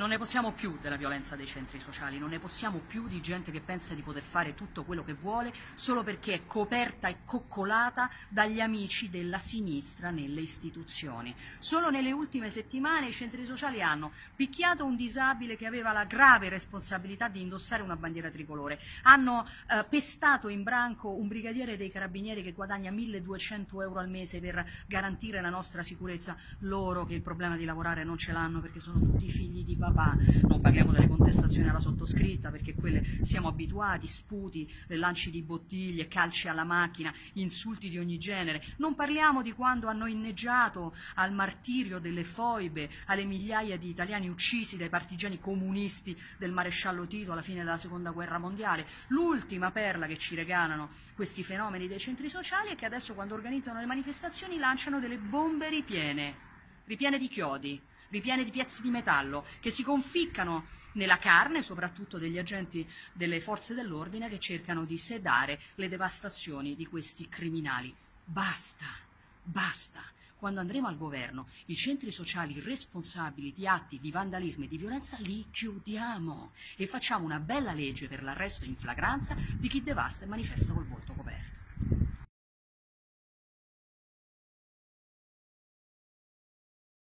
Non ne possiamo più della violenza dei centri sociali, non ne possiamo più di gente che pensa di poter fare tutto quello che vuole solo perché è coperta e coccolata dagli amici della sinistra nelle istituzioni. Solo nelle ultime settimane i centri sociali hanno picchiato un disabile che aveva la grave responsabilità di indossare una bandiera tricolore, hanno eh, pestato in branco un brigadiere dei carabinieri che guadagna 1200 euro al mese per garantire la nostra sicurezza, loro che il problema di lavorare non ce l'hanno perché sono tutti figli di papà, non parliamo delle contestazioni alla sottoscritta perché quelle siamo abituati, sputi, lanci di bottiglie, calci alla macchina, insulti di ogni genere, non parliamo di quando hanno inneggiato al martirio delle foibe, alle migliaia di italiani uccisi dai partigiani comunisti del maresciallo Tito alla fine della seconda guerra mondiale, l'ultima perla che ci regalano questi fenomeni dei centri sociali è che adesso quando organizzano le manifestazioni lanciano delle bombe ripiene, ripiene di chiodi, ripiene di pezzi di metallo che si conficcano nella carne, soprattutto degli agenti delle forze dell'ordine che cercano di sedare le devastazioni di questi criminali. Basta, basta. Quando andremo al governo, i centri sociali responsabili di atti di vandalismo e di violenza li chiudiamo e facciamo una bella legge per l'arresto in flagranza di chi devasta e manifesta col volto coperto.